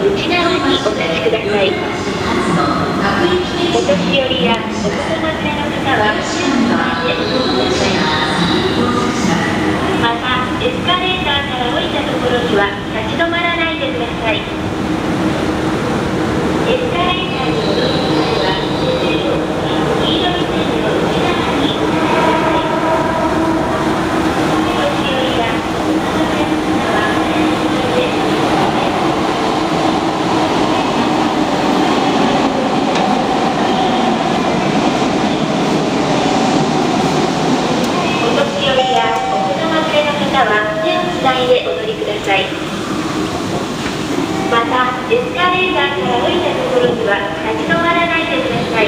内側にお立ちくださいお年寄りやお子様連れの方はお待ちください階へお乗りください。またエスカレーターから降りたところには立ち止まらないでください。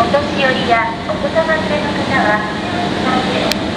お年寄りやお子様連れの方は、